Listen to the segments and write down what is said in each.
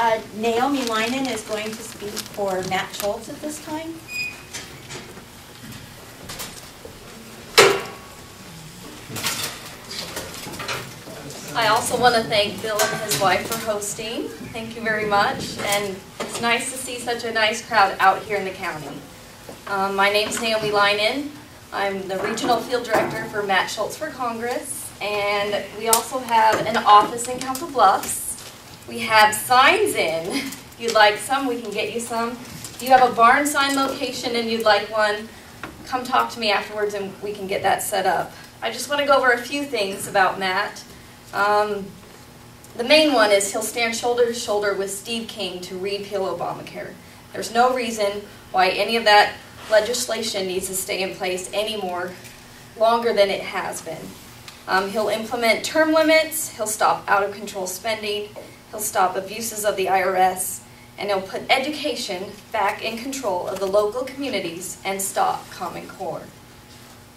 Uh, Naomi Leinen is going to speak for Matt Schultz at this time. I also want to thank Bill and his wife for hosting. Thank you very much. And it's nice to see such a nice crowd out here in the county. Um, my is Naomi Leinen. I'm the Regional Field Director for Matt Schultz for Congress. And we also have an office in Council Bluffs. We have signs in. If you'd like some, we can get you some. If you have a barn sign location and you'd like one, come talk to me afterwards and we can get that set up. I just want to go over a few things about Matt. Um, the main one is he'll stand shoulder to shoulder with Steve King to repeal Obamacare. There's no reason why any of that legislation needs to stay in place anymore longer than it has been. Um, he'll implement term limits, he'll stop out of control spending, he'll stop abuses of the IRS, and he'll put education back in control of the local communities and stop Common Core.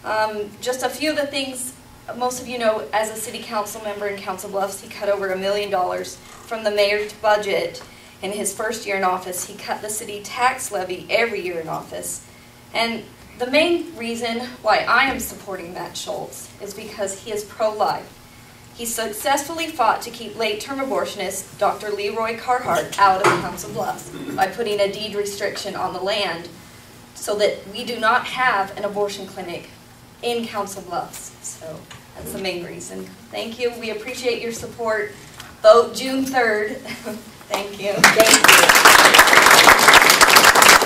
Um, just a few of the things most of you know, as a city council member in Council Bluffs, he cut over a million dollars from the mayor's budget in his first year in office. He cut the city tax levy every year in office. And the main reason why I am supporting Matt Schultz is because he is pro-life. He successfully fought to keep late-term abortionist Dr. Leroy Carhart out of Council Bluffs by putting a deed restriction on the land so that we do not have an abortion clinic in Council Bluffs. So that's the main reason. Thank you. We appreciate your support. Vote June 3rd. Thank you. Do we